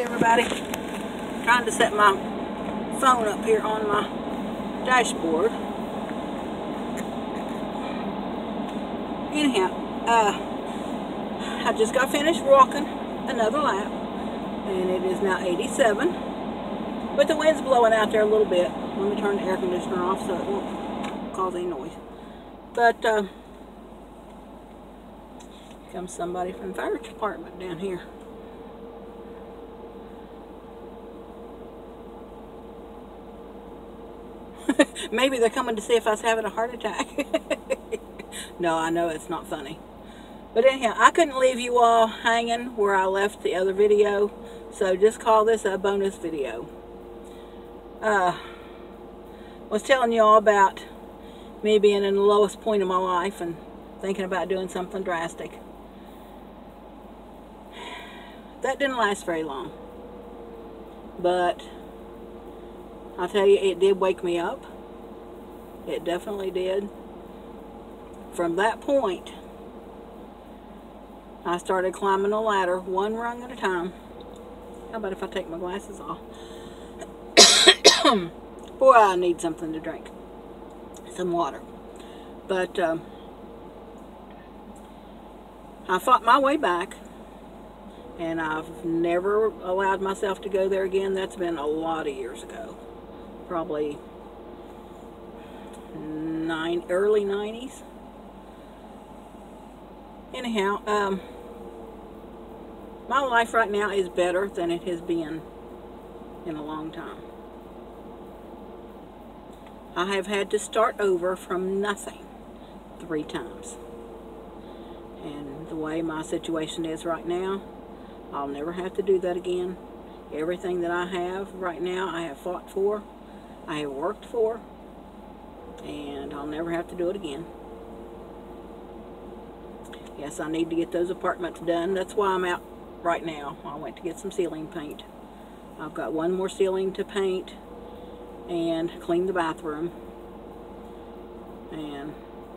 everybody. Trying to set my phone up here on my dashboard. Anyhow, uh, I just got finished walking another lap, and it is now 87. But the wind's blowing out there a little bit. Let me turn the air conditioner off so it won't cause any noise. But, uh, comes somebody from the fire department down here. Maybe they're coming to see if I was having a heart attack. no, I know it's not funny. But anyhow, I couldn't leave you all hanging where I left the other video. So just call this a bonus video. Uh, was telling you all about me being in the lowest point of my life and thinking about doing something drastic. That didn't last very long. But I'll tell you, it did wake me up. It definitely did. From that point, I started climbing a ladder one rung at a time. How about if I take my glasses off? Boy, I need something to drink. Some water. But um, I fought my way back. And I've never allowed myself to go there again. That's been a lot of years ago. Probably nine, early 90s. Anyhow, um, my life right now is better than it has been in a long time. I have had to start over from nothing three times. And the way my situation is right now, I'll never have to do that again. Everything that I have right now, I have fought for, I have worked for, and I'll never have to do it again. Yes, I need to get those apartments done. That's why I'm out right now. I went to get some ceiling paint. I've got one more ceiling to paint and clean the bathroom. And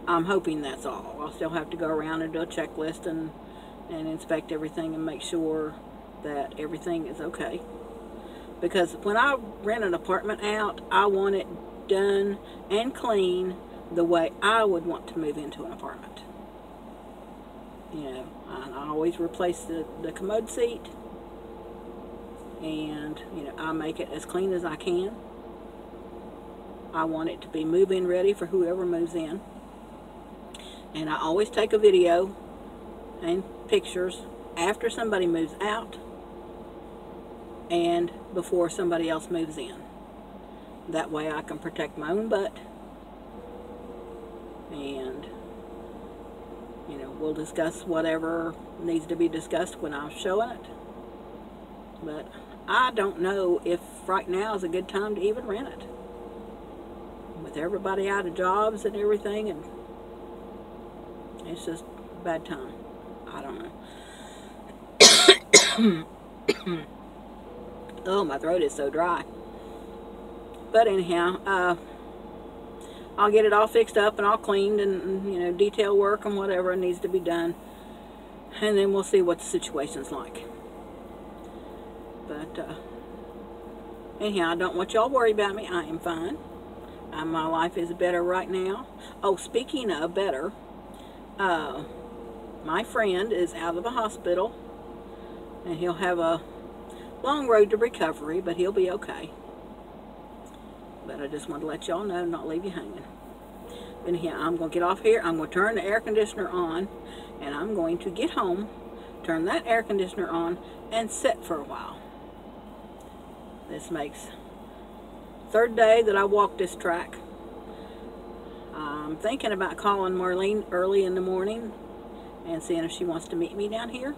I'm hoping that's all. I'll still have to go around and do a checklist and, and inspect everything and make sure that everything is okay. Because when I rent an apartment out, I want it done and clean the way I would want to move into an apartment. You know, I, always replace the, the commode seat and, you know, I make it as clean as I can. I want it to be move-in ready for whoever moves in. And I always take a video and pictures after somebody moves out and before somebody else moves in. That way I can protect my own butt. And, you know, we'll discuss whatever needs to be discussed when I'm showing it. But I don't know if right now is a good time to even rent it. With everybody out of jobs and everything, and it's just a bad time. I don't know. oh, my throat is so dry. But anyhow, uh, I'll get it all fixed up and all cleaned and, you know, detail work and whatever needs to be done. And then we'll see what the situation's like. But, uh, anyhow, I don't want y'all worry about me. I am fine. Uh, my life is better right now. Oh, speaking of better, uh, my friend is out of the hospital. And he'll have a long road to recovery, but he'll be okay. But I just want to let y'all know, not leave you hanging. Anyhow, I'm going to get off here. I'm going to turn the air conditioner on. And I'm going to get home, turn that air conditioner on, and sit for a while. This makes third day that I walk this track. I'm thinking about calling Marlene early in the morning and seeing if she wants to meet me down here.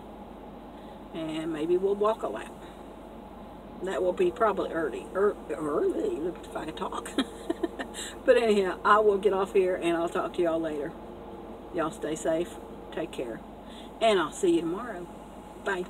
And maybe we'll walk a lap. That will be probably early. Early, if I can talk. but anyhow, I will get off here and I'll talk to y'all later. Y'all stay safe. Take care. And I'll see you tomorrow. Bye.